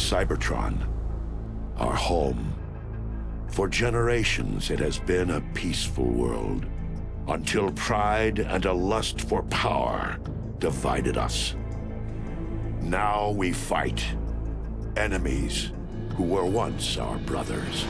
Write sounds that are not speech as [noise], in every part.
Cybertron, our home. For generations, it has been a peaceful world, until pride and a lust for power divided us. Now we fight enemies who were once our brothers.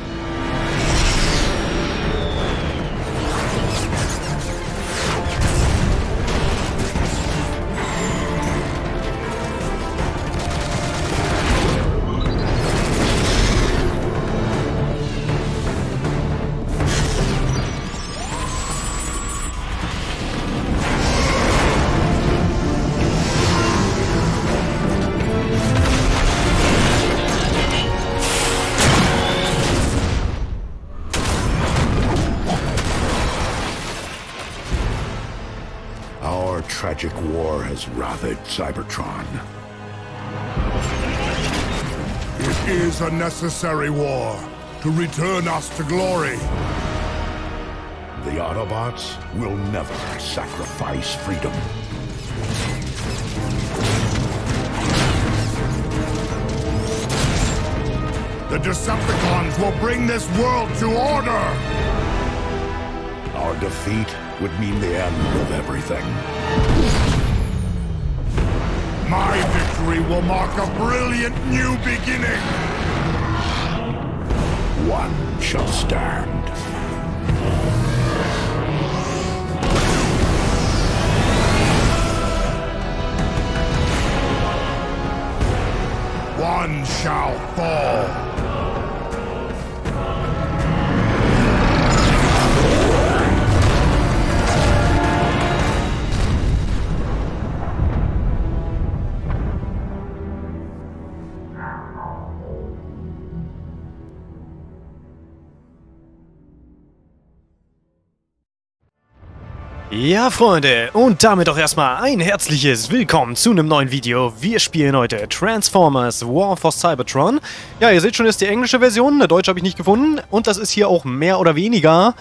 Cybertron. It is a necessary war to return us to glory. The Autobots will never sacrifice freedom. The Decepticons will bring this world to order. Our defeat would mean the end of everything. My victory will mark a brilliant new beginning. One shall stand. One shall fall. Ja, Freunde, und damit auch erstmal ein herzliches Willkommen zu einem neuen Video. Wir spielen heute Transformers War for Cybertron. Ja, ihr seht schon, ist die englische Version, eine deutsche habe ich nicht gefunden. Und das ist hier auch mehr oder weniger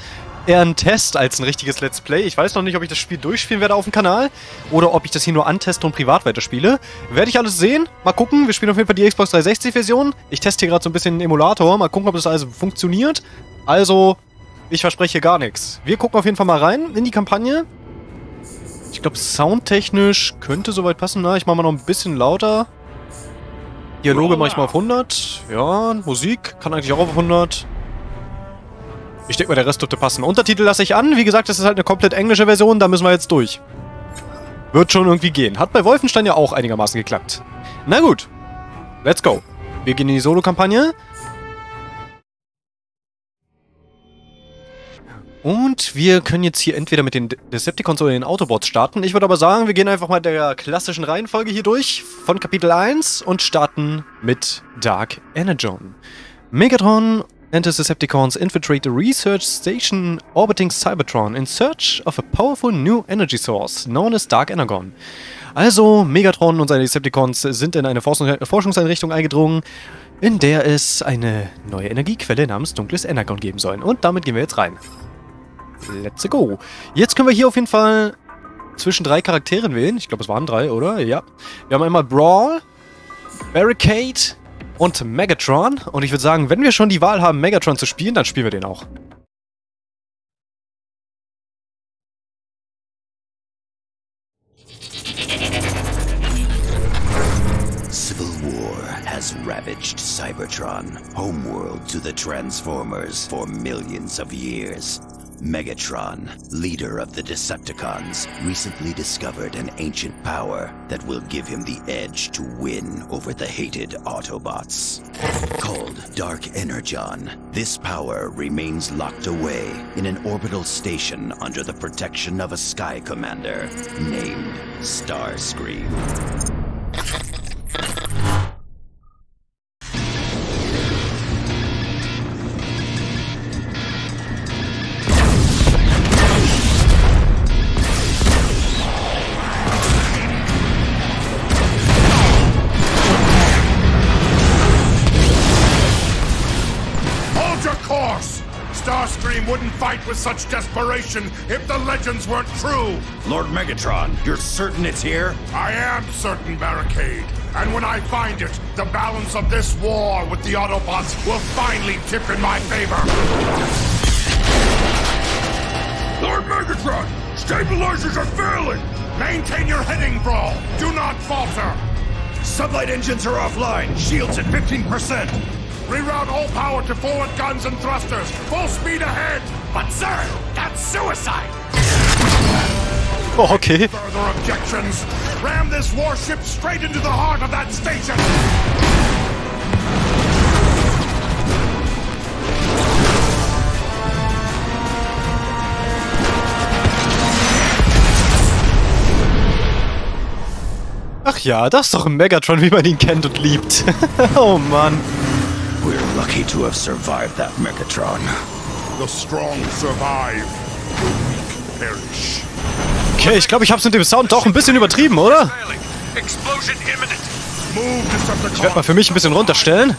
eher ein Test als ein richtiges Let's Play. Ich weiß noch nicht, ob ich das Spiel durchspielen werde auf dem Kanal oder ob ich das hier nur anteste und privat weiterspiele. Werde ich alles sehen. Mal gucken. Wir spielen auf jeden Fall die Xbox 360 Version. Ich teste hier gerade so ein bisschen den Emulator. Mal gucken, ob das also funktioniert. Also, ich verspreche gar nichts. Wir gucken auf jeden Fall mal rein in die Kampagne. Ich glaube, soundtechnisch könnte soweit passen. Na, ich mache mal noch ein bisschen lauter. Dialoge mache ich mal auf 100. Ja, Musik kann eigentlich auch auf 100. Ich denke mal, der Rest dürfte passen. Untertitel lasse ich an. Wie gesagt, das ist halt eine komplett englische Version. Da müssen wir jetzt durch. Wird schon irgendwie gehen. Hat bei Wolfenstein ja auch einigermaßen geklappt. Na gut. Let's go. Wir gehen in die Solo-Kampagne. Und wir können jetzt hier entweder mit den Decepticons oder den Autobots starten. Ich würde aber sagen, wir gehen einfach mal der klassischen Reihenfolge hier durch von Kapitel 1 und starten mit Dark Energon. Megatron his Decepticons infiltrate the research station orbiting Cybertron in search of a powerful new energy source known as Dark Energon. Also, Megatron und seine Decepticons sind in eine Forschungseinrichtung eingedrungen, in der es eine neue Energiequelle namens dunkles Energon geben soll. Und damit gehen wir jetzt rein. Let's go. Jetzt können wir hier auf jeden Fall zwischen drei Charakteren wählen. Ich glaube, es waren drei, oder? Ja. Wir haben einmal Brawl, Barricade und Megatron. Und ich würde sagen, wenn wir schon die Wahl haben, Megatron zu spielen, dann spielen wir den auch. Has ravaged Cybertron, homeworld to the Transformers, for millions of years. Megatron, leader of the Decepticons, recently discovered an ancient power that will give him the edge to win over the hated Autobots. Called Dark Energon, this power remains locked away in an orbital station under the protection of a Sky Commander named Starscream. With such desperation if the legends weren't true. Lord Megatron, you're certain it's here? I am certain, Barricade. And when I find it, the balance of this war with the Autobots will finally tip in my favor. Lord Megatron, stabilizers are failing. Maintain your heading, Brawl. Do not falter. Sublight engines are offline. Shields at 15%. Reroute all power to forward guns and thrusters. Full speed ahead. But sir, that's suicide. Oh, okay. Further objections? Ram this warship straight into the heart of that station. Ach ja, das ist doch ein Megatron, wie man ihn kennt und liebt. [laughs] oh Mann. We're lucky to have survived that Megatron. The strong survive. The weak perish. Okay, ich glaube, ich habe es mit dem Sound doch ein bisschen übertrieben, oder? Ich werde mal für mich ein bisschen runterstellen.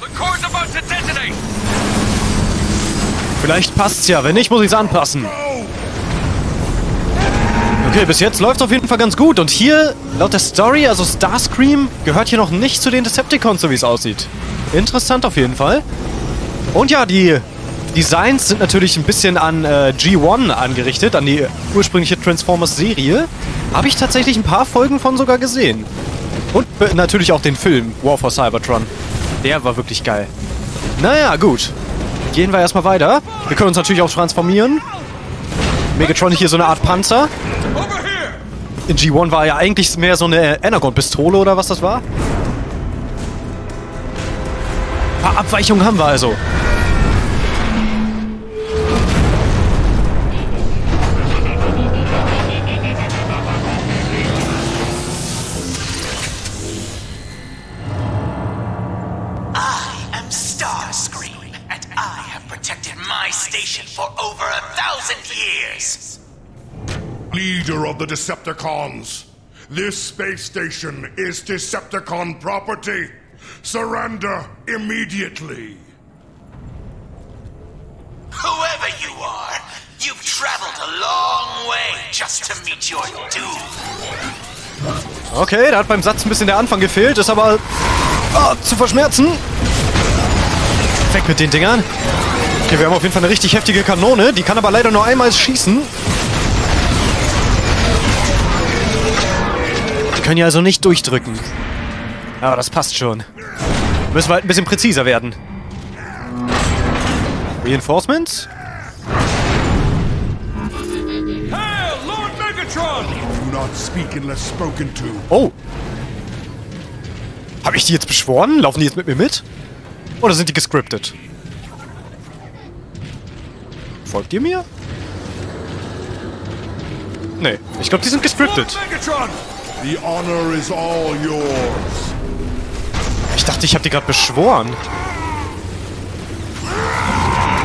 Vielleicht passt's ja. Wenn nicht, muss ich's anpassen. Okay, bis jetzt läuft's auf jeden Fall ganz gut. Und hier, laut der Story, also Starscream, gehört hier noch nicht zu den Decepticons, so wie es aussieht. Interessant auf jeden Fall. Und ja, die Designs sind natürlich ein bisschen an äh, G1 angerichtet, an die ursprüngliche Transformers-Serie. Habe ich tatsächlich ein paar Folgen von sogar gesehen. Und natürlich auch den Film War for Cybertron. Der war wirklich geil. Naja, gut. Gehen wir erstmal weiter. Wir können uns natürlich auch transformieren. Megatron hier so eine Art Panzer. In G1 war ja eigentlich mehr so eine Energon-Pistole oder was das war. Ein paar Abweichungen haben wir also. Decepticons. This space station is Decepticon property. Surrender immediately. Whoever you are, you've traveled a long way just to meet your doom. Okay, da hat beim Satz ein bisschen der Anfang gefehlt, ist aber ah, zu verschmerzen. Weg mit den Dingern. Okay, wir haben auf jeden Fall eine richtig heftige Kanone. Die kann aber leider nur einmal schießen. Können ja also nicht durchdrücken. Aber das passt schon. Müssen wir halt ein bisschen präziser werden. Reinforcements? Hail, Lord Megatron. Do not speak unless spoken to. Oh. Habe ich die jetzt beschworen? Laufen die jetzt mit mir mit? Oder sind die gescriptet? Folgt ihr mir? Nee, ich glaube, die sind gescriptet. The honor is all yours. Ich dachte, ich habe die gerade beschworen.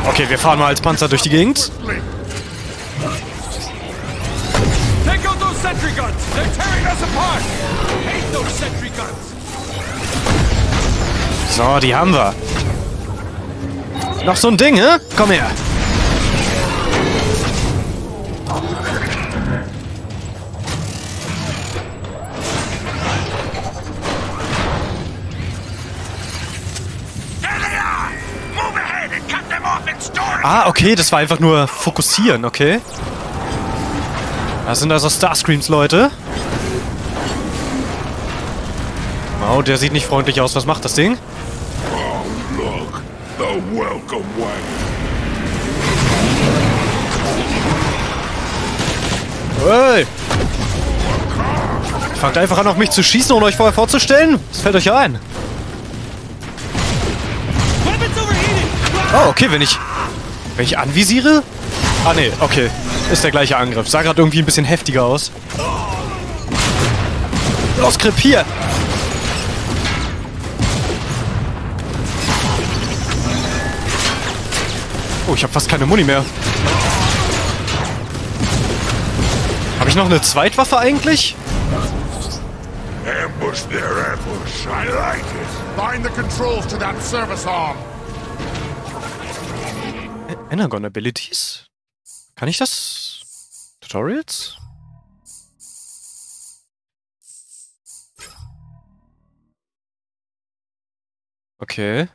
Okay, wir fahren mal als Panzer durch die Gegend. Take out those sentry guns. They're tearing us apart. Hate those sentry guns. So, die haben wir. Noch so ein Ding, hä? Komm her. Ah, okay, das war einfach nur fokussieren, okay. Das sind also Starscreams, Leute. Wow, der sieht nicht freundlich aus. Was macht das Ding? Oh, look. The welcome wagon. Hey! Fangt einfach an, auf mich zu schießen, ohne euch vorher vorzustellen? Was fällt euch ein? Oh, okay, wenn ich... Wenn ich anvisiere? Ah, nee, okay. Ist der gleiche Angriff. Sah gerade irgendwie ein bisschen heftiger aus. Los, krepier! Oh, ich habe fast keine Muni mehr. Habe ich noch eine Zweitwaffe eigentlich? Ambush their ambush. I like it. Find the controls to that service arm. Energon Abilities? Kann ich das? Tutorials? Okay.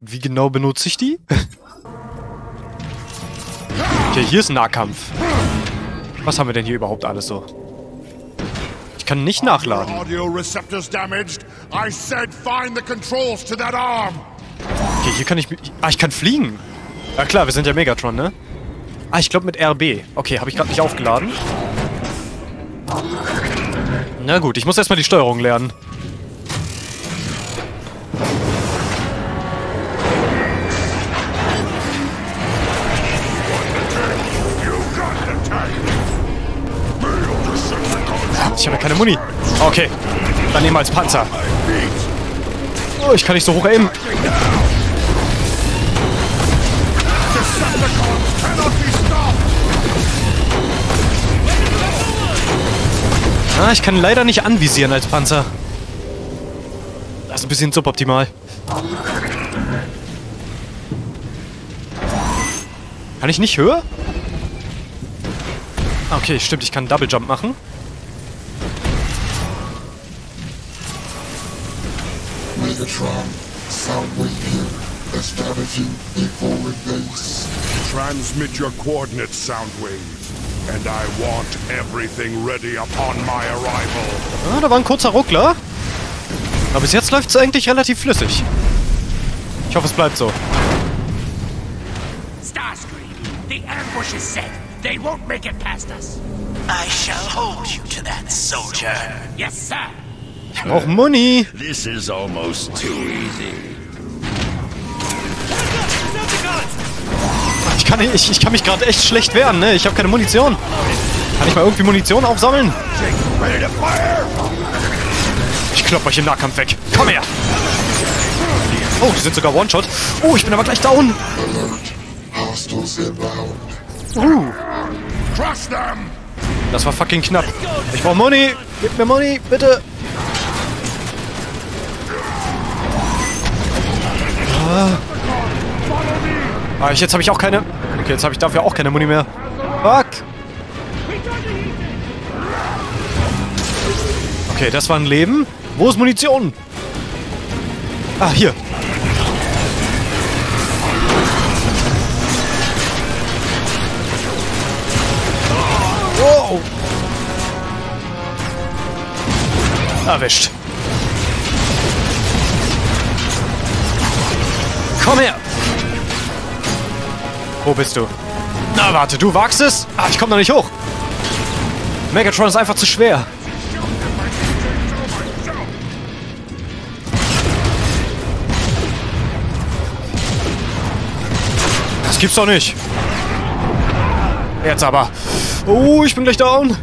Wie genau benutze ich die? [laughs] okay, hier ist Nahkampf. Was haben wir denn hier überhaupt alles so? Ich kann nicht nachladen. Audio receptors damaged. I said find the controls to that arm. Okay, hier kann ich... Ah, ich kann fliegen. Ja klar, wir sind ja Megatron, ne? Ah, ich glaube mit RB. Okay, habe ich gerade nicht aufgeladen. Na gut, ich muss erstmal die Steuerung lernen. Ich habe keine Muni. Okay, dann nehmen wir als Panzer. Oh, ich kann nicht so hoch aimen. Ah, ich kann leider nicht anvisieren als Panzer. Das ist ein bisschen suboptimal. Kann ich nicht höher? Ah, Okay, stimmt, ich kann Double Jump machen. Megatron, Soundwave here, establishing a forward base. Transmit your coordinates, Soundwave. And I want everything ready upon my arrival. Ah, da war ein kurzer Ruckler. Aber bis jetzt läuft es eigentlich relativ flüssig. Ich hoffe, es bleibt so. Starscream, the ambush is set. They won't make it past us. I shall hold you to that, soldier. Yes, sir. Ich brauche Money. This is almost too easy. Ich kann, ich, ich kann mich gerade echt schlecht wehren, ne? Ich habe keine Munition. Kann ich mal irgendwie Munition aufsammeln? Ich klopp euch im Nahkampf weg. Komm her. Oh, die sind sogar One-Shot. Oh, ich bin aber gleich down. Uh, das war fucking knapp. Ich brauche Money. Gib mir Money, bitte. Ah. Ah, jetzt habe ich auch keine... Okay, jetzt habe ich dafür auch keine Muni mehr. Fuck. Okay, das war ein Leben. Wo ist Munition? Ah, hier. Wow. Erwischt. Komm her. Wo bist du? Na, warte, du wagst es? Ah, ich komm da nicht hoch. Megatron ist einfach zu schwer. Das gibt's doch nicht. Jetzt aber. Oh, ich bin gleich down.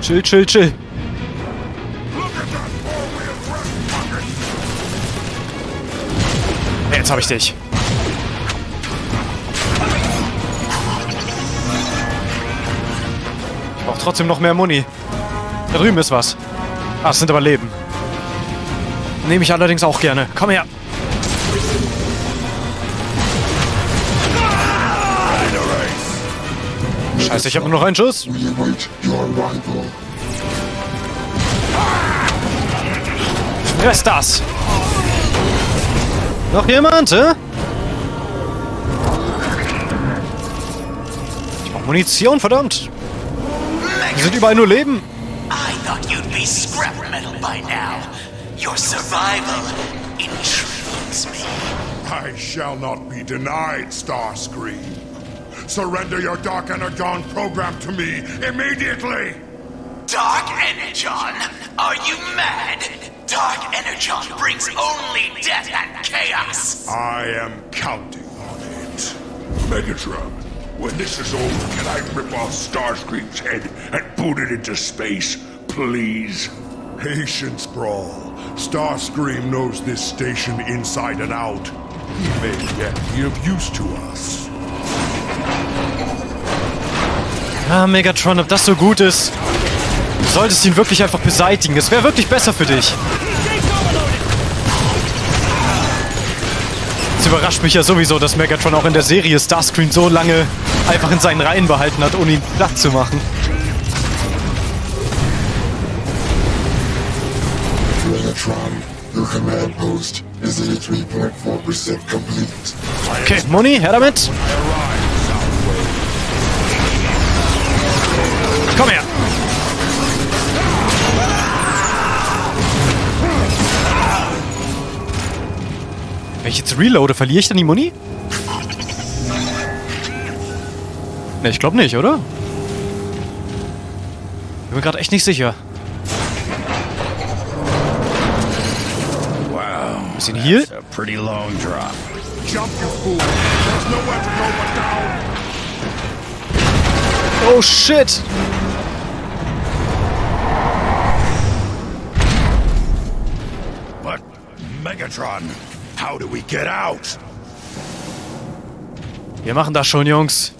Chill, chill, chill. Jetzt habe ich dich. Ich brauche trotzdem noch mehr Muni. Da drüben ist was. Ah, das sind aber Leben. Nehme ich allerdings auch gerne. Komm her. Scheiße, ich habe nur noch einen Schuss. Ist das? Noch jemand, hä? Ich brauch Munition, verdammt. Hier sind überall nur Leben. I thought you'd be scrap metal by now. Your survival intrigues me. I shall not be denied, Starscream. Surrender your Dark Energon program to me immediately! Dark Energon? Are you mad? Dark Energon brings only death and chaos. I am counting on it. Megatron, when this is over, can I rip off Starscream's head and boot it into space, please? Patience, Brawl. Starscream knows this station inside and out. He may yet be of use to us. Ah, Megatron, ob das so gut ist. Du solltest ihn wirklich einfach beseitigen. Es wäre wirklich besser für dich. Es überrascht mich ja sowieso, dass Megatron auch in der Serie Starscream so lange einfach in seinen Reihen behalten hat, ohne ihn platt zu machen. Megatron, your command post is 83.4% complete. Okay, Moni, her damit. Komm her. Wenn ich jetzt reloade, verliere ich dann die Muni? Ne, ich glaube nicht, oder? Bin mir gerade echt nicht sicher. Wow. Bisschen hier. That's a pretty long drop. Jump, you fool! There's nowhere to go but down! Oh shit! But, Megatron, how do we get out? Wir machen das schon, Jungs.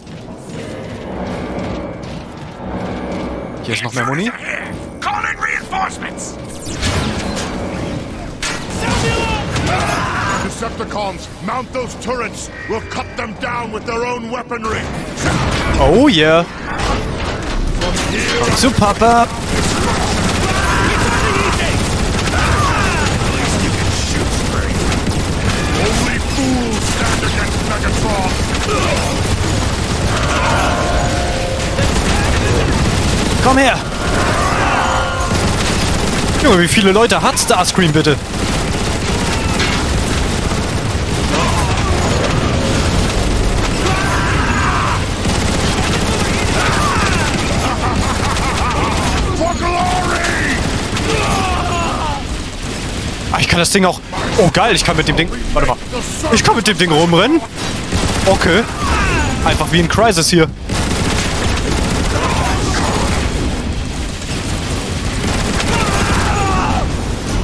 Hier ist noch mehr Muni. Call in reinforcements! Decepticons, mount those turrets! We'll cut them down with their own weaponry! Oh yeah. Zu Papa. Komm her. Junge, wie viele Leute hat Starscream bitte? Ah, ich kann das Ding auch... Oh geil, ich kann mit dem Ding... Warte mal. Ich kann mit dem Ding rumrennen. Okay. Einfach wie in Crisis hier.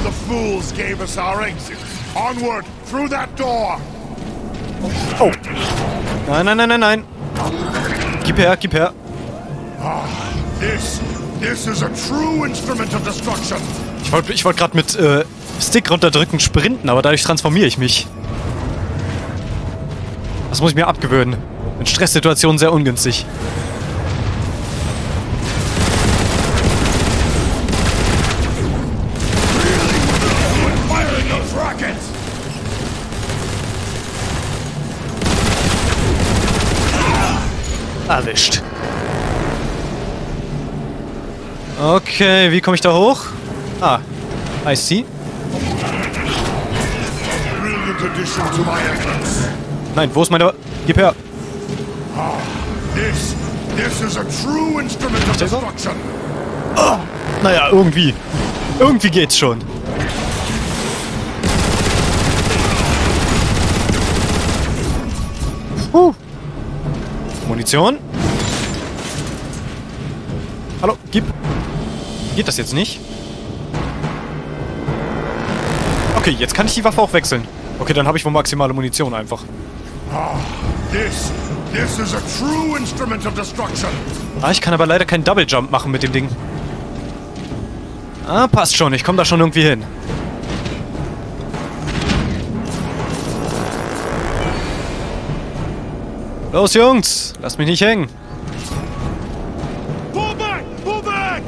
The fools gave us our exit. Onward, through that door! Oh. Nein, nein, nein, nein, nein. Gib her, gib her. This, this is a true instrument of destruction! Ich wollte ich wollt gerade mit äh, Stick runterdrücken sprinten, aber dadurch transformiere ich mich. Das muss ich mir abgewöhnen. In Stresssituationen sehr ungünstig. Erwischt. Okay, wie komme ich da hoch? Ah, I see. Nein, wo ist meine... Gib her. This, this is a true instrument of destruction! Naja, irgendwie. Irgendwie geht's schon. Huh. Munition. Hallo, gib. Geht das jetzt nicht? Okay, jetzt kann ich die Waffe auch wechseln. Okay, dann habe ich wohl maximale Munition einfach. This, this is a true instrument of destruction! Ah, ich kann aber leider keinen Double Jump machen mit dem Ding. Ah, passt schon. Ich komme da schon irgendwie hin. Los, Jungs! Lasst mich nicht hängen. Pull back! Pull back!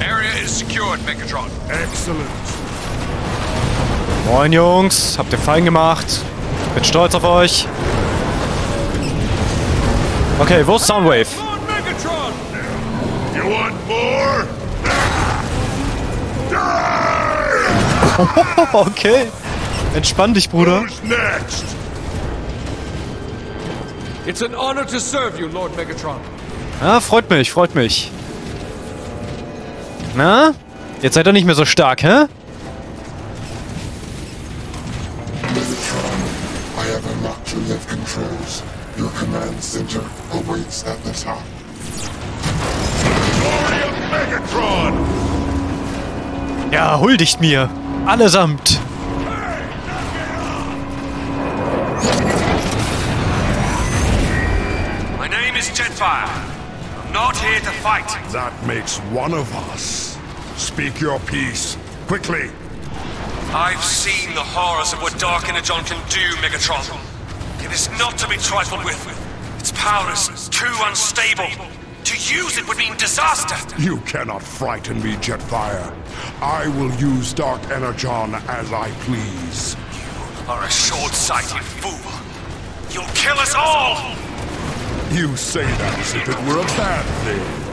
Area is secured, Megatron. Excellent! Moin, Jungs. Habt ihr fein gemacht. Bin stolz auf euch. Okay, wo ist Soundwave? [laughs] Okay. Entspann dich, Bruder. It's an honor to serve you, Lord Megatron. Ah, freut mich, freut mich. Na? Jetzt seid ihr nicht mehr so stark, hä? Have unlocked your lift controls. Your command center awaits at the top. Glory of Megatron! Ja, huldigt mir. Allesamt. My name is Jetfire. I'm not here to fight. That makes one of us. Speak your piece. Quickly. I've seen the horrors of what Dark Energon can do, Megatron. It is not to be trifled with. Its power is too unstable. To use it would mean disaster. You cannot frighten me, Jetfire. I will use Dark Energon as I please. You are a short-sighted fool. You'll kill us all. You say that as if it were a bad thing.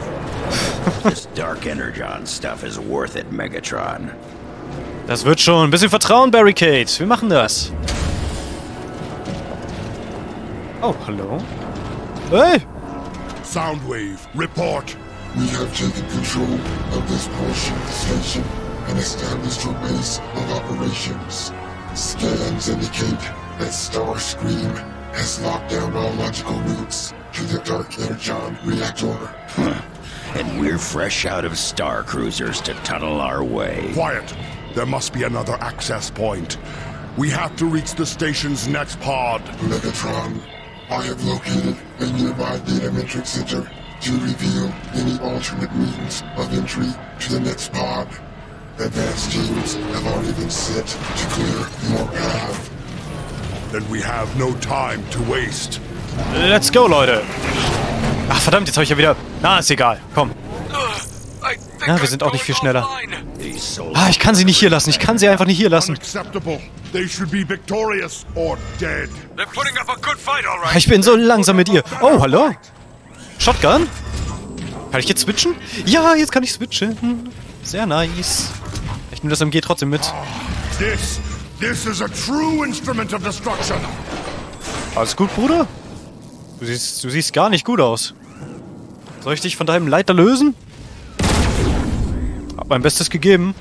[laughs] This Dark Energon stuff is worth it, Megatron. Das wird schon. Ein bisschen Vertrauen, Barricade. Wir machen das. Oh, hallo? Hey! Soundwave, report. We have taken control of this portion of the station and established your base of operations. Scans indicate that Starscream has locked down all logical routes to the Dark Energon reactor. And we're fresh out of Star Cruisers to tunnel our way. Quiet. There must be another access point. We have to reach the station's next pod. Megatron, I have located a nearby data matrix center to reveal any alternate means of entry to the next pod. Advanced teams have already been set to clear your path. Then we have no time to waste. Let's go, Leute. Ach, verdammt, jetzt habe ich ja wieder... Na, ist egal. Komm. Ja, wir sind auch nicht viel schneller. Ah, ich kann sie nicht hier lassen. Ich kann sie einfach nicht hier lassen. Unacceptable. They should be victorious or dead. They're putting up a good fight, all right. Ich bin so langsam mit ihr. Oh, hallo? Shotgun? Kann ich jetzt switchen? Ja, jetzt kann ich switchen. Sehr nice. Ich nehme das MG trotzdem mit. This, this is a true instrument of destruction. Alles gut, Bruder? Du siehst, du siehst gar nicht gut aus. Soll ich dich von deinem Leiter lösen? Hab mein Bestes gegeben.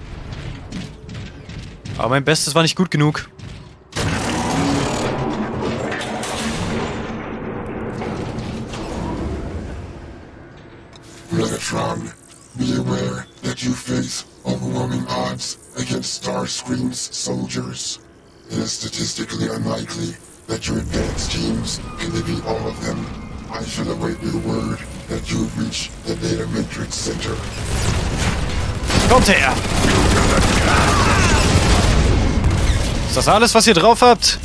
Aber mein Bestes war nicht gut genug. Megatron, be aware that you face overwhelming odds against Starscream's soldiers. It is statistically unlikely that your advanced teams can defeat all of them. I shall await your word that you have reached the Data Matrix Center. Kommt her! Ist das alles, was ihr drauf habt?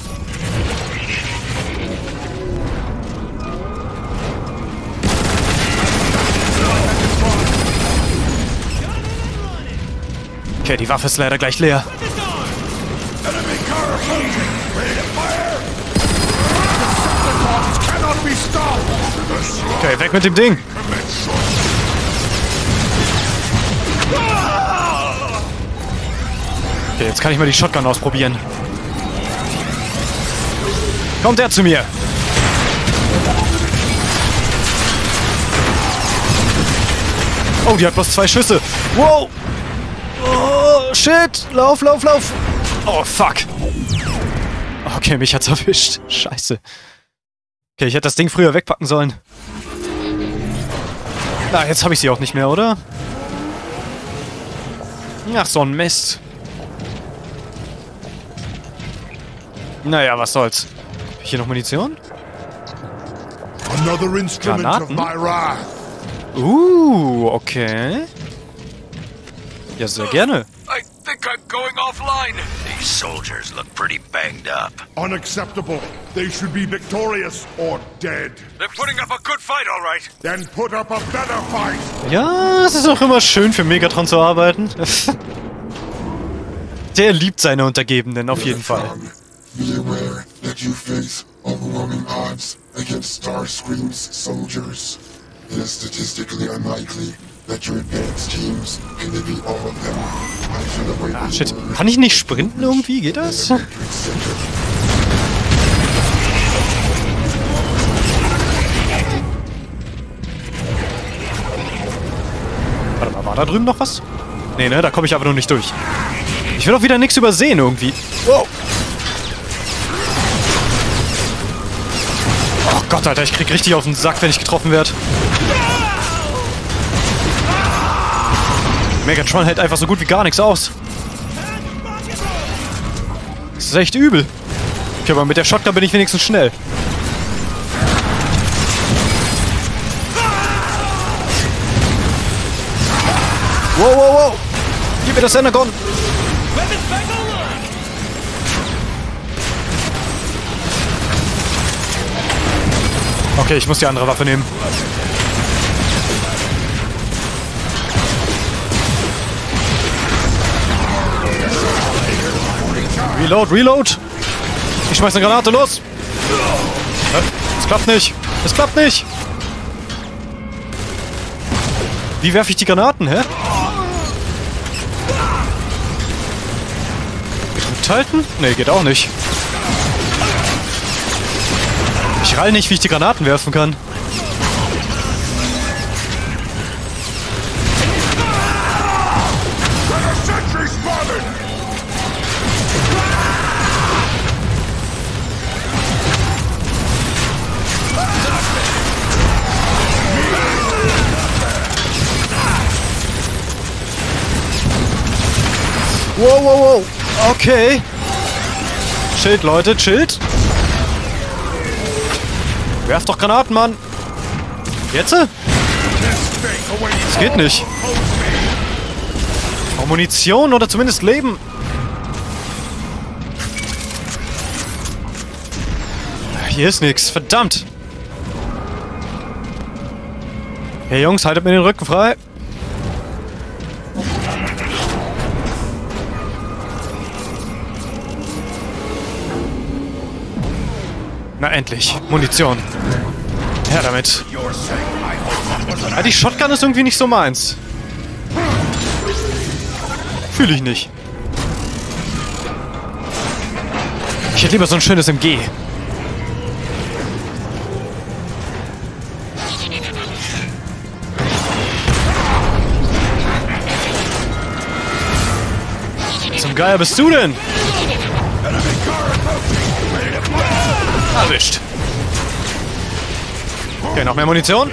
Okay, die Waffe ist leider gleich leer. Okay, weg mit dem Ding. Okay, jetzt kann ich mal die Shotgun ausprobieren. Kommt er zu mir. Oh, die hat bloß zwei Schüsse. Wow. Oh, shit. Lauf, lauf, lauf. Oh, fuck. Okay, mich hat's [laughs] erwischt. Scheiße. Okay, ich hätte das Ding früher wegpacken sollen. Na, jetzt habe ich sie auch nicht mehr, oder? Ach, so ein Mist. Naja, was soll's. Hab ich hier noch Munition? Another instrument of Granaten? my wrath. Uh, okay. Ja, sehr gerne. I think I'm going offline. These soldiers look pretty banged up. Unacceptable. They should be victorious or dead. They're putting up a good fight, all right. Then put up a better fight. Ja, es ist auch immer schön für Megatron zu arbeiten. [laughs] Der liebt seine Untergebenen, auf jeden Fall. Be aware that you face overwhelming odds against Starscream's soldiers. It is statistically unlikely that your advanced teams can defeat all of them. I shall await Ah, your shit. Kann ich nicht sprinten irgendwie? Geht das? [laughs] Warte mal, war da drüben noch was? Nee, ne? Da komme ich aber nur nicht durch. Ich will doch wieder nichts übersehen irgendwie. Wow. Gott, Alter, ich krieg richtig auf den Sack, wenn ich getroffen werde. Megatron hält einfach so gut wie gar nichts aus. Das ist echt übel. Okay, aber mit der Shotgun bin ich wenigstens schnell. Wow, wow, wow! Gib mir das Energon! Okay, ich muss die andere Waffe nehmen. Reload, reload! Ich schmeiß eine Granate los! Es klappt nicht! Es klappt nicht! Wie werfe ich die Granaten, hä? Gedrückt halten? Ne, geht auch nicht. Ich rall nicht, wie ich die Granaten werfen kann. Wow, wow, wow. Okay. Schild, Leute, chillt. Werft doch Granaten, Mann. Jetzt? Das geht nicht. Auch Munition oder zumindest Leben. Hier ist nichts, verdammt. Hey Jungs, haltet mir den Rücken frei. Endlich, Munition. Her damit. Ja, die Shotgun ist irgendwie nicht so meins. Fühle ich nicht. Ich hätte lieber so ein schönes MG. Zum Geier bist du denn? Erwischt. Okay, noch mehr Munition.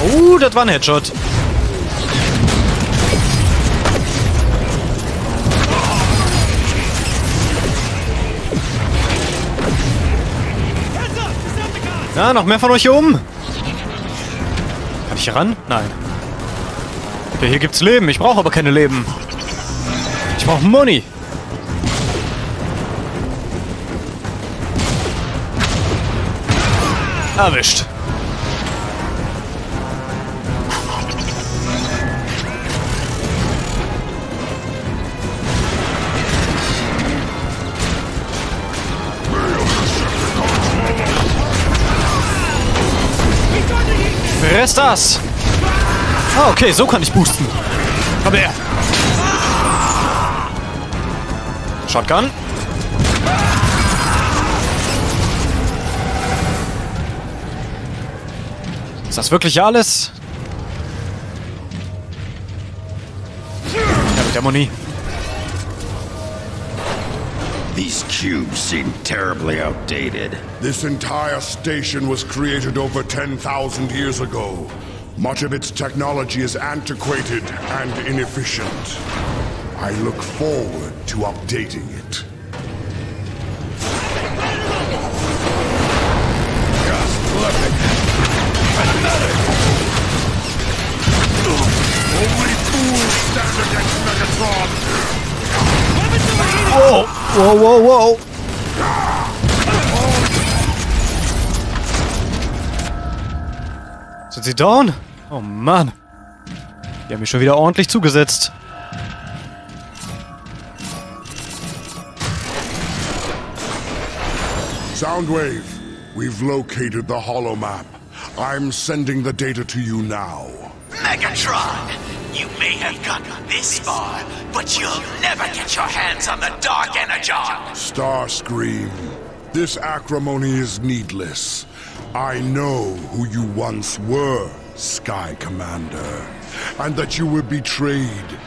Uh, das war ein Headshot. Na, noch mehr von euch hier um? Kann ich hier ran? Nein. Okay, hier gibt's Leben. Ich brauche aber keine Leben. Ich brauche Money. Erwischt. Fress das! Ah, okay, so kann ich boosten. Komm her. Shotgun. Ist das wirklich alles? Ja, mit der. These cubes seem terribly outdated. This entire station was created over 10,000 years ago. Much of its technology is antiquated and inefficient. I look forward to updating it. Whoa, whoa, whoa, whoa. Sind sie down? Oh Mann. Die haben mich schon wieder ordentlich zugesetzt. Soundwave, we've located the hollow map. I'm sending the data to you now. Megatron, you may have gotten this far, but you'll never get your hands on the Dark Energon. Starscream, this acrimony is needless. I know who you once were, Sky Commander, and that you were betrayed.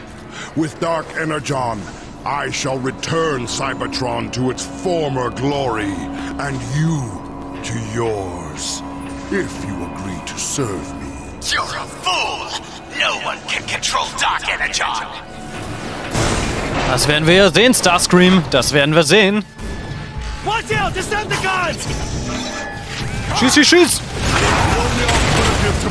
With Dark Energon, I shall return Cybertron to its former glory, and you to yours, if you agree to serve me. You're a fool! No one can control Dark Energon! Das werden wir ja sehen, Starscream. Das werden wir sehen. Watch out! Decepticons! Schieß, schieß, schieß! Alternative to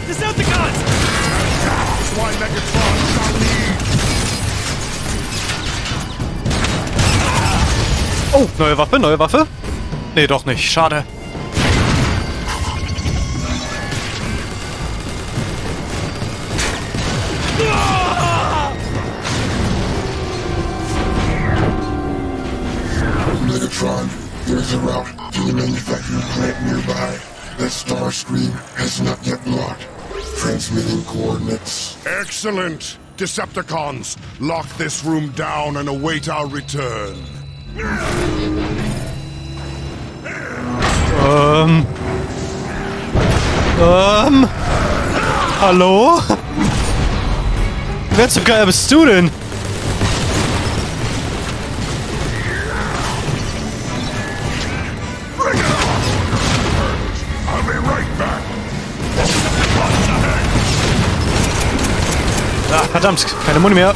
Decepticons! That's why Megatron shall lead. Oh, neue Waffe, neue Waffe. Nee, doch nicht. Schade. Megatron, there's a route to the manufacturing plant nearby that Starscream has not yet locked. Transmitting coordinates. Excellent. Decepticons, lock this room down and await our return. Ähm. Ähm. Hallo? Wer zum Geier bist du denn? Verdammt, keine Muni mehr.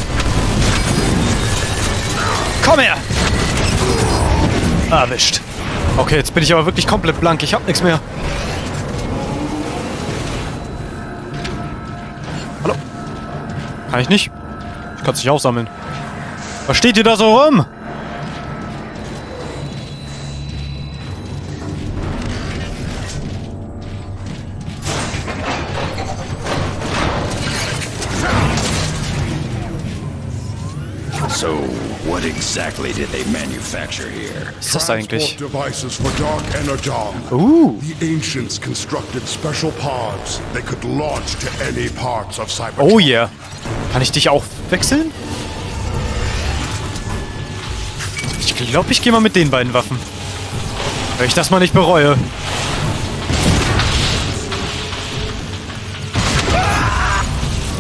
Komm her! Erwischt. Okay, jetzt bin ich aber wirklich komplett blank. Ich hab nichts mehr. Hallo? Kann ich nicht? Ich kann es nicht aufsammeln. Was steht ihr da so rum? Any parts of Cybertron. oh yeah. Kann ich dich auch wechseln? Ich glaube, ich gehe mal mit den beiden Waffen. Wenn ich das mal nicht bereue.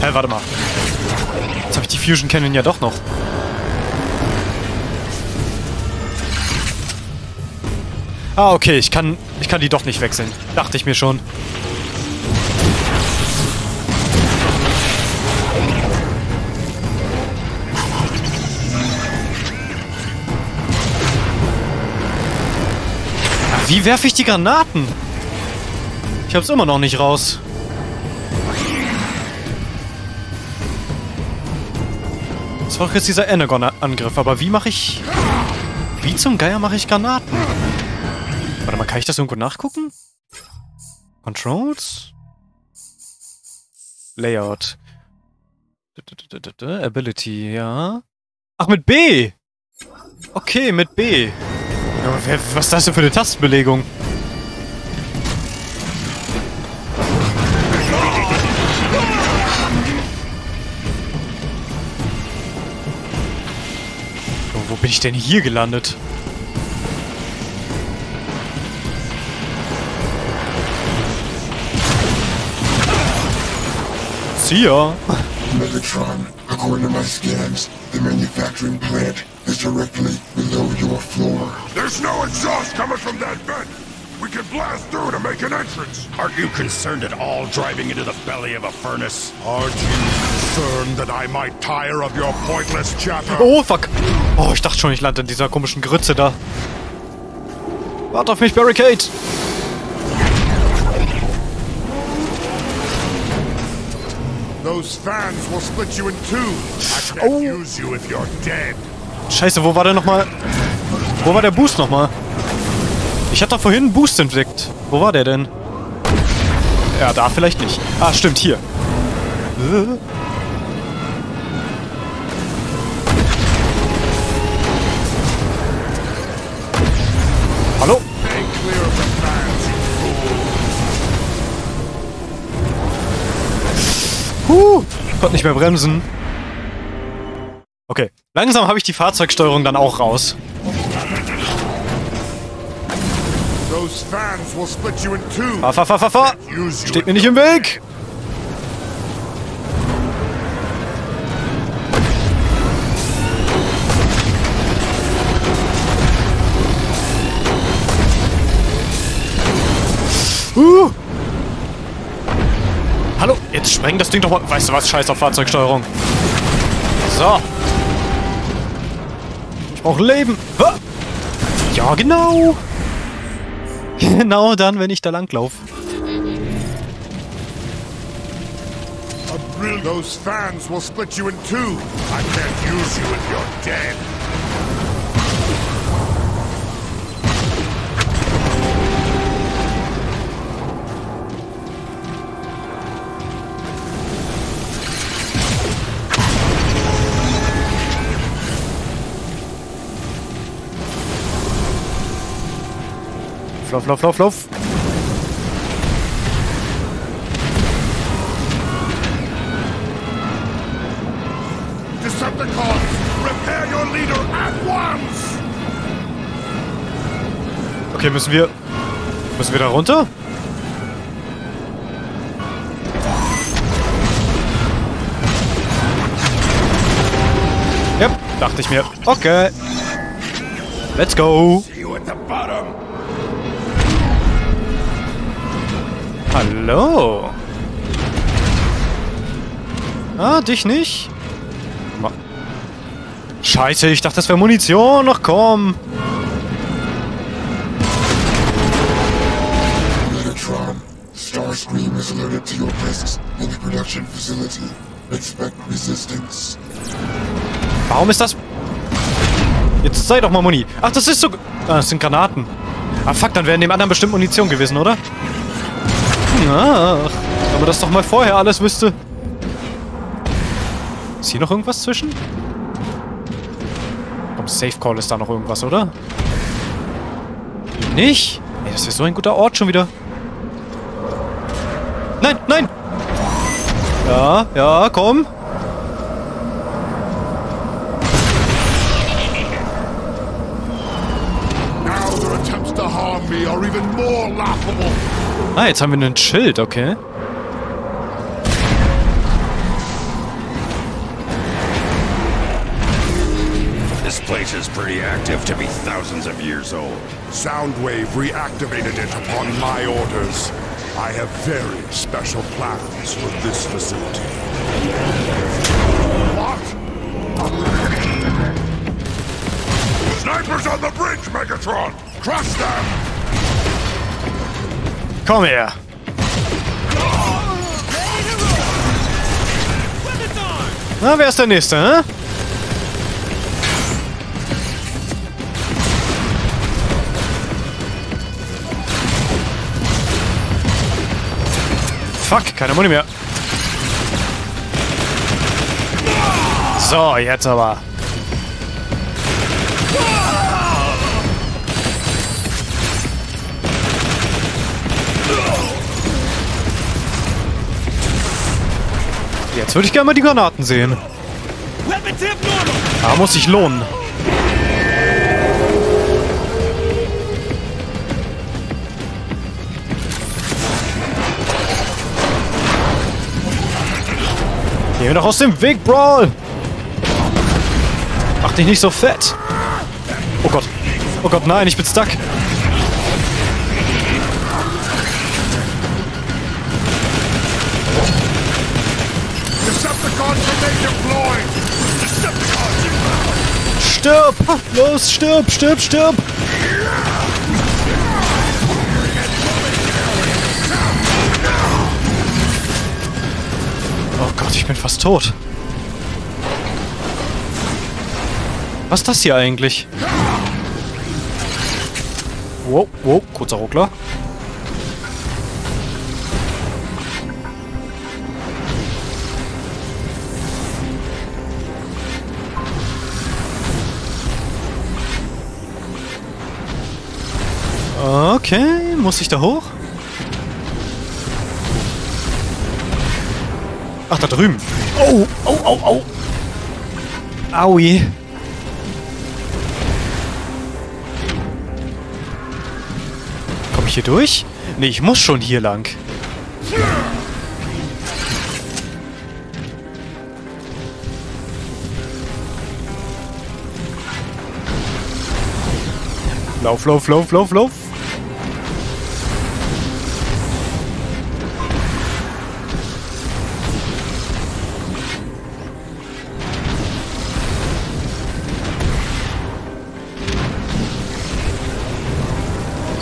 Hä, warte mal. Jetzt habe ich die Fusion Cannon ja doch noch. Ah, okay, ich kann, ich kann die doch nicht wechseln. Dachte ich mir schon. Wie werfe ich die Granaten? Ich hab's immer noch nicht raus. Das war jetzt dieser Energon-Angriff, aber wie mache ich... Wie zum Geier mache ich Granaten? Warte mal, kann ich das irgendwo nachgucken? Controls? Layout. Ability, ja. Ach, mit B! Okay, mit B. Was ist das denn für eine Tastenbelegung? Wo bin ich denn hier gelandet? See ya. Megatron, according to my scans, the manufacturing plant is directly below your floor. There's no exhaust coming from that vent. We can blast through to make an entrance. Aren't you concerned at all driving into the belly of a furnace? Aren't you concerned that I might tire of your pointless chatter? Oh, fuck. Oh, ich dachte schon, ich lande in dieser komischen Grütze da. Warte auf mich, Barricade. Those fans will split you in two. I can't Oh. use you if you're dead. Scheiße, wo war der nochmal? Wo war der Boost nochmal? Ich hatte doch vorhin einen Boost entdeckt. Wo war der denn? Ja, da vielleicht nicht. Ah, stimmt, hier. Äh. Huh, ich konnte nicht mehr bremsen. Okay, langsam habe ich die Fahrzeugsteuerung dann auch raus. Fahr, fahr, fahr, fahr, fahr. Steht mir nicht im Weg. Spreng das Ding doch mal. Weißt du was? Scheiß auf Fahrzeugsteuerung. So. Ich brauche Leben. Ja, genau. [laughs] Genau dann, wenn ich da langlaufe. Those fans will split you in two. I can't use you if you're dead. Lauf, lauf, lauf, lauf. Decepticons, repair your leader at once! Okay, müssen wir... Müssen wir da runter? Ja, dachte ich mir. Okay. Let's go. See you at the bottom. Hallo. Ah, dich nicht? Scheiße, ich dachte, das wäre Munition. Ach komm. Megatron, Starscream is alerted to your presence in the production facility. Expect resistance. Warum ist das... Jetzt sei doch mal Muni. Ach, das ist so... Ah, das sind Granaten. Ah, fuck, dann wären dem anderen bestimmt Munition gewesen, oder? Ach, wenn man das doch mal vorher alles wüsste. Ist hier noch irgendwas zwischen? Komm, Safe Call ist da noch irgendwas, oder? Nicht? Ey, das ist so ein guter Ort schon wieder. Nein, nein! Ja, ja, komm. Now their attempts to harm me are even more laughable. Ah, jetzt haben wir ein Schild, okay. This place is pretty active to be thousands of years old. Soundwave reactivated it upon my orders. I have very special plans for this facility. What? Snipers on the bridge, Megatron! Crush them! Komm her. Na, wer ist der Nächste, hä? Fuck, keine Muni mehr. So, jetzt aber. Jetzt würde ich gerne mal die Granaten sehen. Da muss sich lohnen. Geh mir doch aus dem Weg, Brawl! Mach dich nicht so fett! Oh Gott. Oh Gott, nein, ich bin stuck. Stirb! Los, stirb, stirb, stirb! Oh Gott, ich bin fast tot. Was ist das hier eigentlich? Wow, wow, kurzer Ruckler. Okay, muss ich da hoch? Ach, da drüben. Oh, oh, oh, oh. Aui. Komm ich hier durch? Nee, ich muss schon hier lang. Lauf, lauf, lauf, lauf, lauf.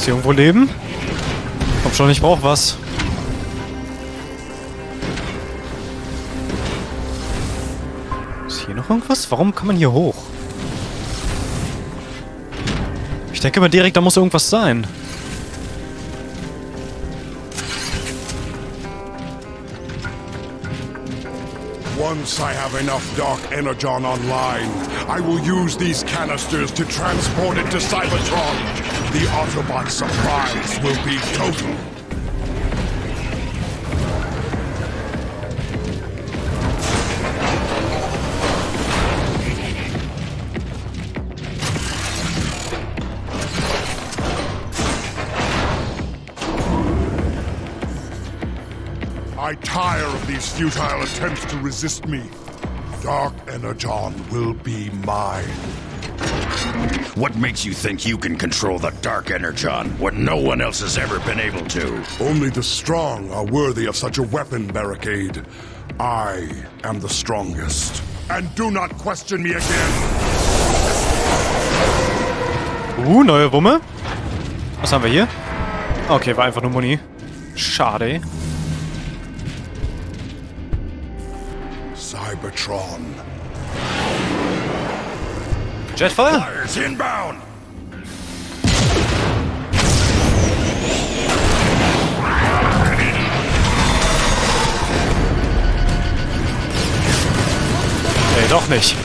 Muss hier irgendwo leben? Komm schon, ich brauch was. Ist hier noch irgendwas? Warum kann man hier hoch? Ich denke mal direkt, da muss irgendwas sein. Once I have enough Dark Energon online, I will use these canisters to transport it to Cybertron. The Autobot surprise will be total. These futile attempts to resist me. Dark Energon will be mine. What makes you think you can control the Dark Energon when no one else has ever been able to? Only the strong are worthy of such a weapon barricade. I am the strongest. And do not question me again. Uh, neue Wumme. Was haben wir hier? Okay, war einfach nur Muni. Schade. Cybertron. Jetfire? Fires inbound! Nee, doch nicht.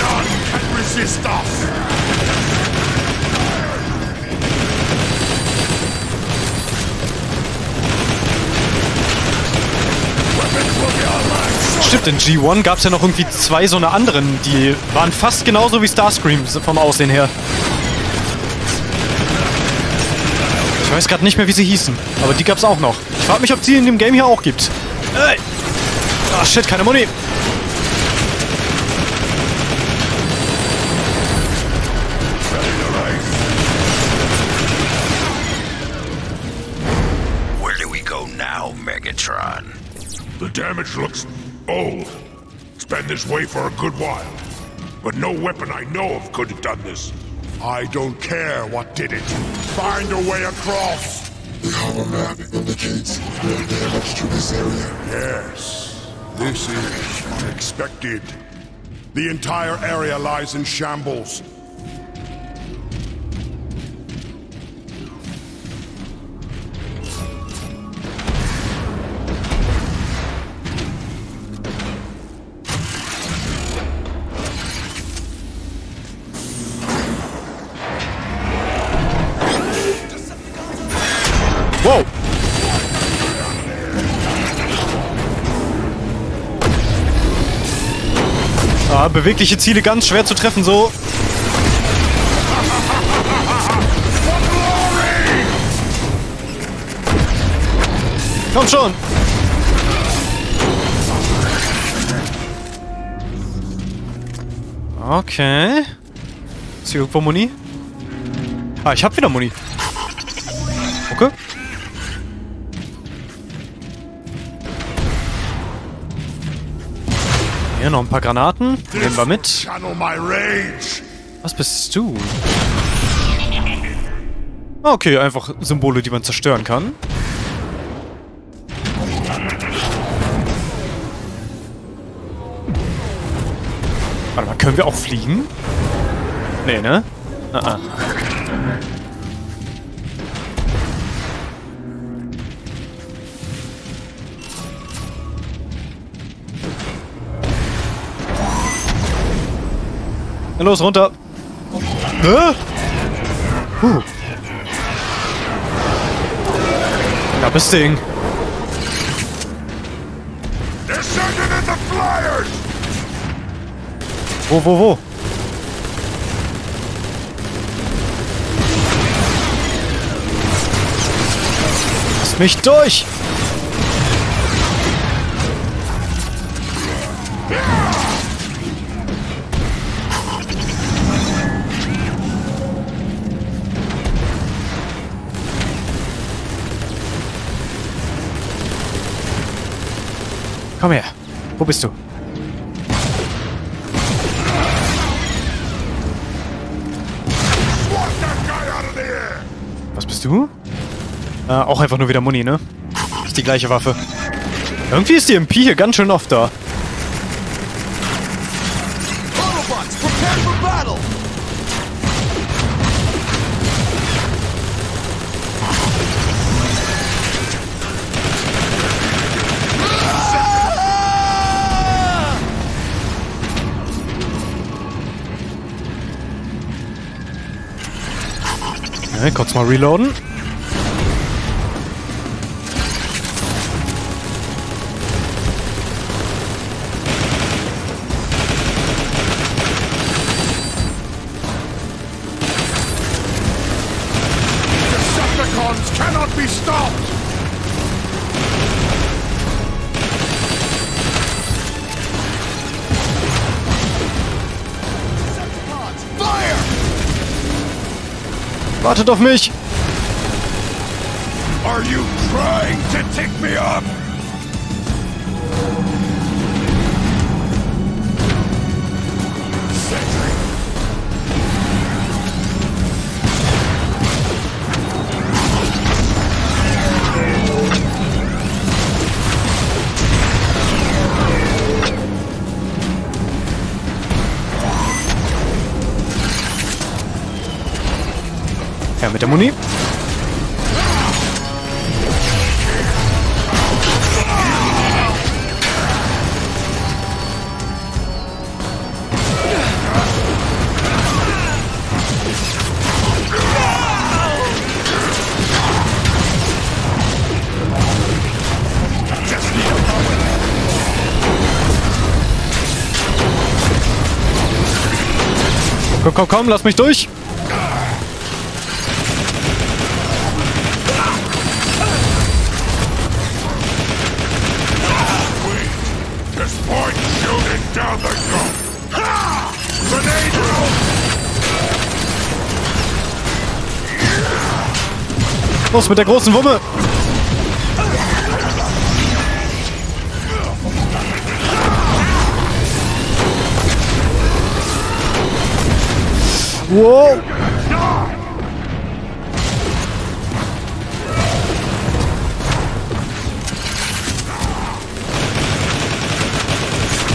None can resist us. Stimmt, in G1 gab es ja noch irgendwie zwei so eine anderen, die waren fast genauso wie Starscream vom Aussehen her. Ich weiß gerade nicht mehr, wie sie hießen, aber die gab's auch noch. Ich frage mich, ob sie in dem Game hier auch gibt. Ah, shit, keine Muni. Looks old. It's been this way for a good while. But no weapon I know of could have done this. I don't care what did it. Find a way across. The hollow map indicates more damage to this area. Yes, this is unexpected. The entire area lies in shambles. Bewegliche Ziele ganz schwer zu treffen, so. Komm schon! Okay. Ist hier irgendwo Muni? Ah, ich hab wieder Muni. Hier noch ein paar Granaten. Nehmen wir mit. Was bist du? Okay, einfach Symbole, die man zerstören kann. Warte mal, können wir auch fliegen? Nee, ne? Ah, ah. Na los, runter! Hä? Huh. Knappes Ding. Wo, wo, wo? Lass mich durch! Komm her. Wo bist du? Was bist du? Äh, auch einfach nur wieder Muni, ne? Ist die gleiche Waffe. Irgendwie ist die MP hier ganz schön oft da. Kurz mal reloaden. Wartet auf mich! Mit der Muni. Komm, komm, komm, lass mich durch! Los mit der großen Wumme! Wow!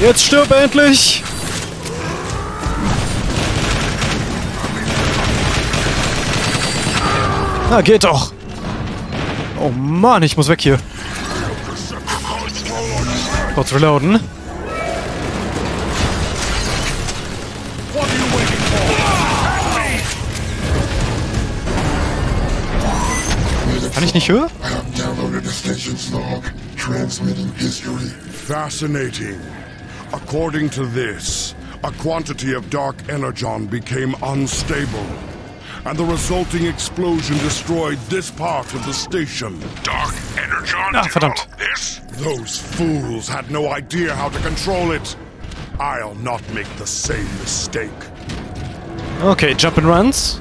Jetzt stirb endlich! Na, geht doch! Oh Mann, ich muss weg hier. Kurz reloaden. Kann ich nicht höher? Fascinating. According to this, a quantity of dark energon became unstable. And the resulting explosion destroyed this part of the station. Dark energon Ah, verdammt. this? Those fools had no idea how to control it. I'll not make the same mistake. Okay, Jump and Runs.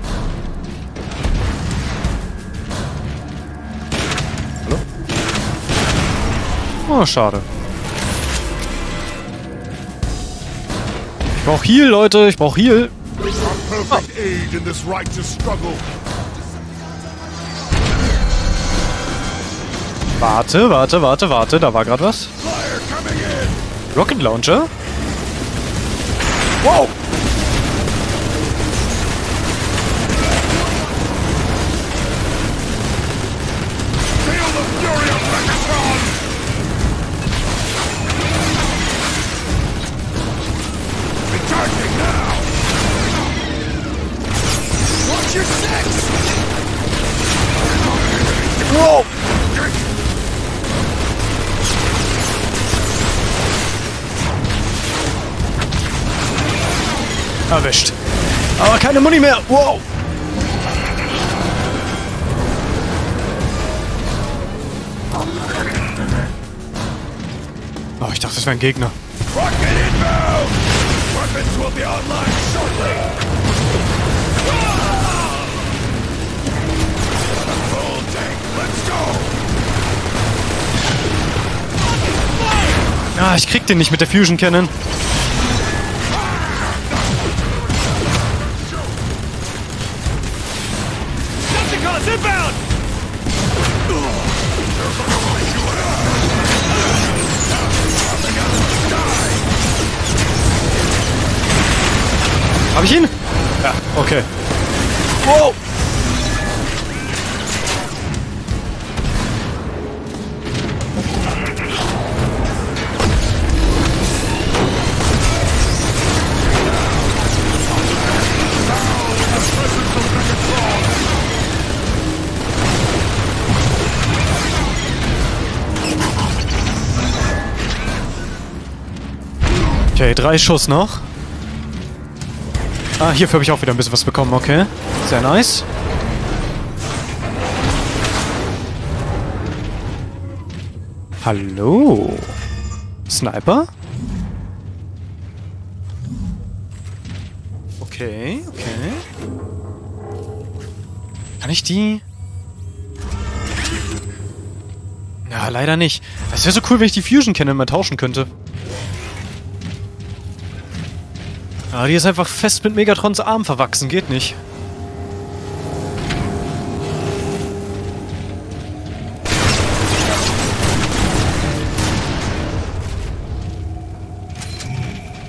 Hallo? Oh, schade. Ich brauch Heal, Leute. Ich brauch Heal. A perfect aid in this righteous struggle. Warte, warte, warte, warte. Da war gerade was. Rocket Launcher. Wow! Keine Muni mehr. Wow! Oh, ich dachte, das wäre ein Gegner. Ah, ich krieg den nicht mit der Fusion Cannon. Hab ich ihn? Ja. Okay. Wow! Okay, drei Schuss noch. Ah, hierfür habe ich auch wieder ein bisschen was bekommen, okay. Sehr nice. Hallo. Sniper? Okay, okay. Kann ich die... Ja, leider nicht. Es wäre so cool, wenn ich die Fusion Cannon mal tauschen könnte. Ah, die ist einfach fest mit Megatrons Arm verwachsen. Geht nicht.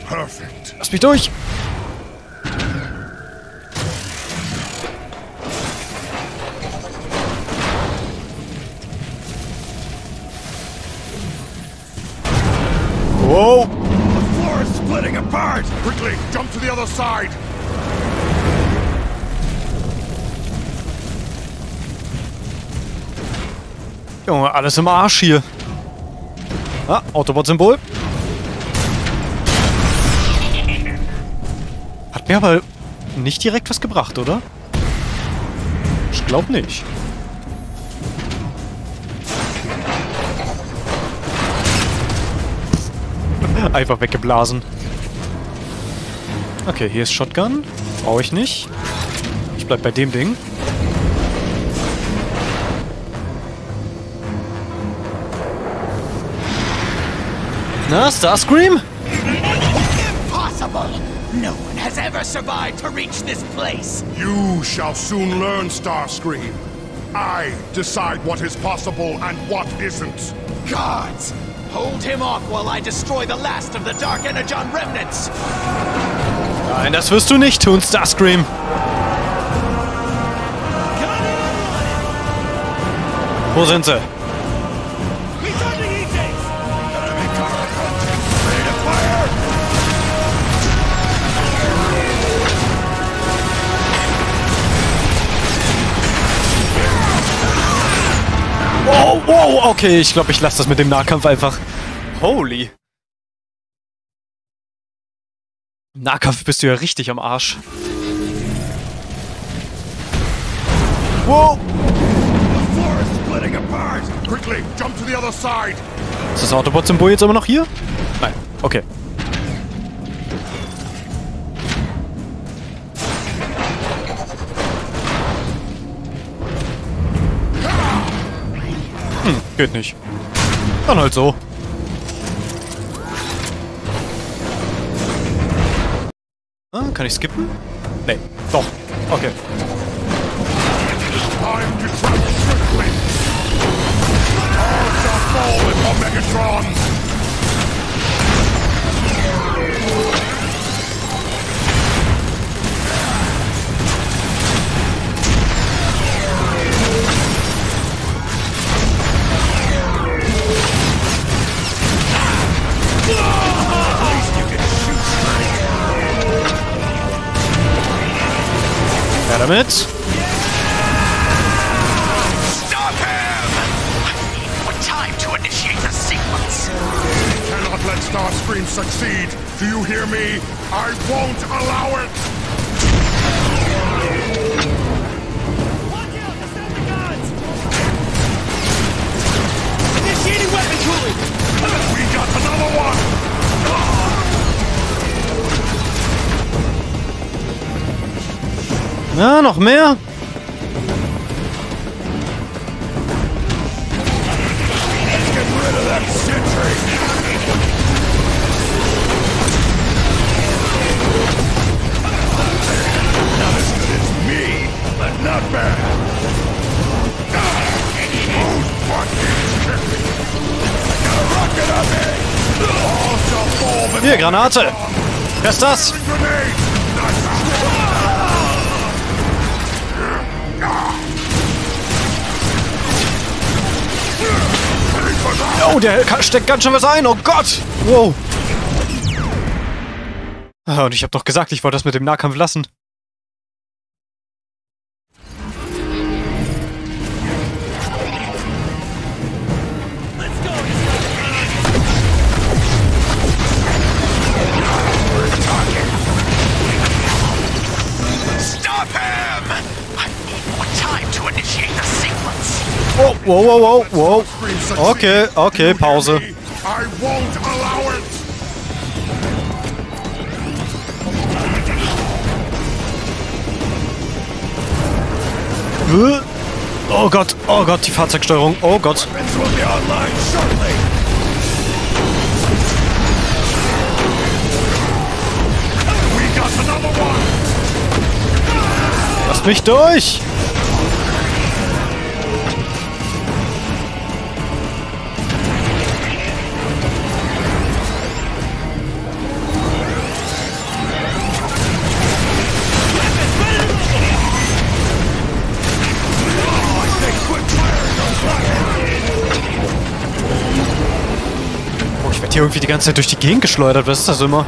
Perfect. Lass mich durch! Alles im Arsch hier. Ah, Autobot-Symbol. Hat mir aber nicht direkt was gebracht, oder? Ich glaub nicht. [laughs] Einfach weggeblasen. Okay, hier ist Shotgun. Brauche ich nicht. Ich bleib bei dem Ding. Na, Starscream? Impossible! No one has ever survived to reach this place. You shall soon learn, Starscream. I decide what is possible and what isn't. Gods! Hold him off while I destroy the last of the Dark Energon remnants! Nein, das wirst du nicht tun, Starscream. Wo sind sie? Oh, wow, okay, ich glaube, ich lasse das mit dem Nahkampf einfach. Holy. Im Nahkampf bist du ja richtig am Arsch. Wow. The floor is splitting apart! Quickly, jump to the other side! Ist das Autobot-Symbol jetzt immer noch hier? Nein. Okay. Geht nicht. Dann halt so. Ah, kann ich skippen? Nee, doch. Okay. Time to! Ja, damit. Stop him! What time to initiate the sequence? Cannot let Starscream succeed! Do you hear me? I won't allow it! Watch out! Initiating weapon cooling! We got another one! Shall fall before Hier, Granate. Wer ist das? Oh, der steckt ganz schön was ein. Oh Gott. Wow. Ah, und ich habe doch gesagt, ich wollte das mit dem Nahkampf lassen. Wow, wow, wow, wow. Okay, okay, Pause. Äh. Oh Gott, oh Gott, die Fahrzeugsteuerung. Oh Gott. Weapons will be Werde hier irgendwie die ganze Zeit durch die Gegend geschleudert. Was ist das immer?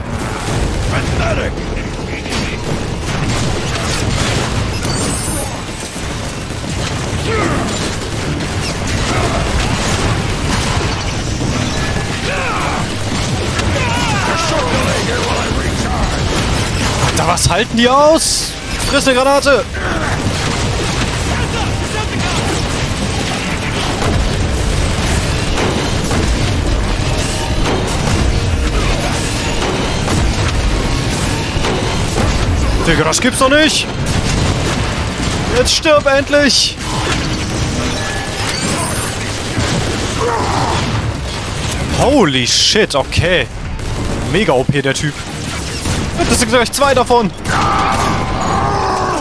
Da was halten die aus? Friss eine Granate! Digga, das gibt's doch nicht! Jetzt stirb endlich! Holy shit, okay. Mega OP der Typ. Das sind gleich zwei davon.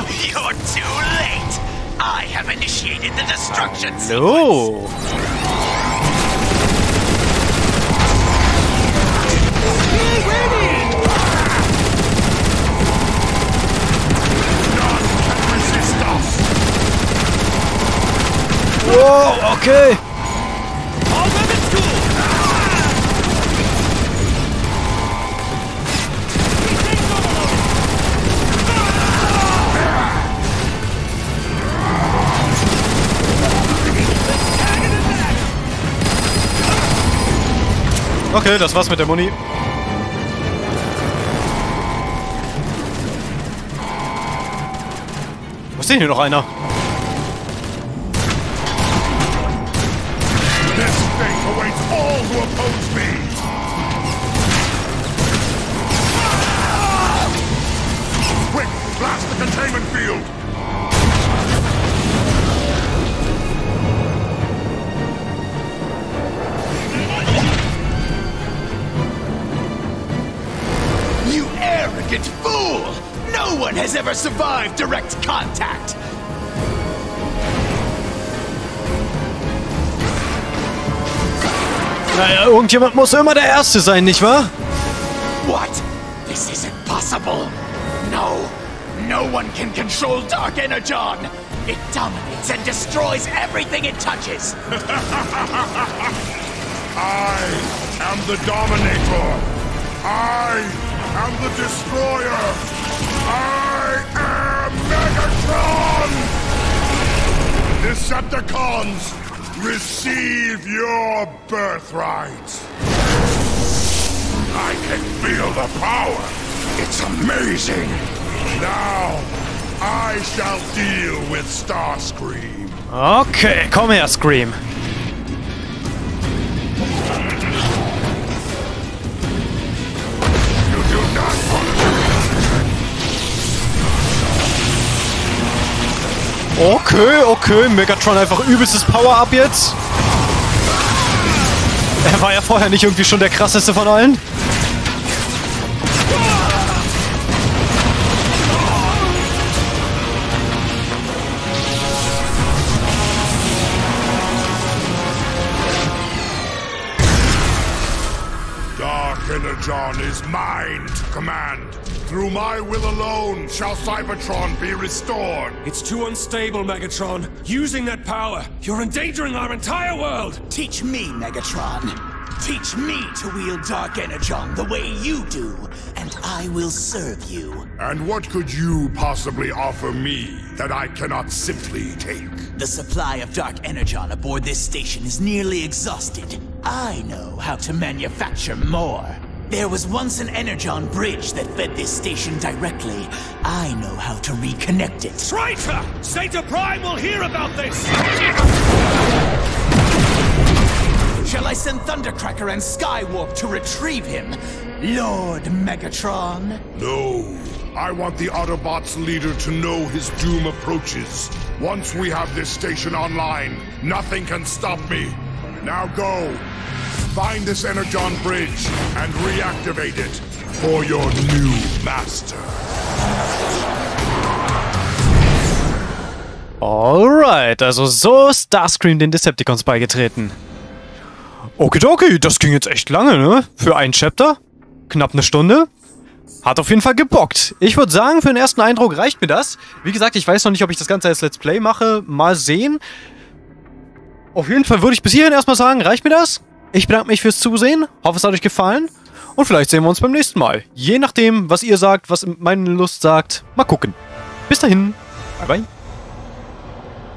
You're too late. I have initiated the destruction sequence. Oh. Okay. Okay, das war's mit der Muni. Wo ist denn hier noch einer? Has ever survived direct contact! Naja, irgendjemand muss immer der Erste sein, nicht wahr? What? This isn't possible. No. No one can control Dark Energon. It dominates and destroys everything it touches. [laughs] I am the Dominator! I am the Destroyer! I am Megatron! Decepticons, receive your birthright! I can feel the power! It's amazing! Now, I shall deal with Starscream. Okay, komm her, Scream. Okay, okay, Megatron einfach übelstes Power-Up jetzt. Er war ja vorher nicht irgendwie schon der krasseste von allen. My will alone shall Cybertron be restored. It's too unstable, Megatron. Using that power, you're endangering our entire world. Teach me, Megatron. Teach me to wield Dark Energon the way you do, and I will serve you. And what could you possibly offer me that I cannot simply take? The supply of Dark Energon aboard this station is nearly exhausted. I know how to manufacture more. There was once an Energon bridge that fed this station directly. I know how to reconnect it. Traitor! Zeta Prime will hear about this! Shall I send Thundercracker and Skywarp to retrieve him? Lord Megatron? No. I want the Autobots leader to know his doom approaches. Once we have this station online, nothing can stop me. Now go. Find this Energon bridge and reactivate it for your new master. Alright, also so Starscream den Decepticons beigetreten. Okidoki, das ging jetzt echt lange, ne? Für ein Chapter? Knapp eine Stunde? Hat auf jeden Fall gebockt. Ich würde sagen, für den ersten Eindruck reicht mir das. Wie gesagt, ich weiß noch nicht, ob ich das Ganze als Let's Play mache. Mal sehen. Auf jeden Fall würde ich bis hierhin erstmal sagen, reicht mir das? Ich bedanke mich fürs Zusehen. Hoffe, es hat euch gefallen. Und vielleicht sehen wir uns beim nächsten Mal. Je nachdem, was ihr sagt, was meine Lust sagt. Mal gucken. Bis dahin. Bye, bye.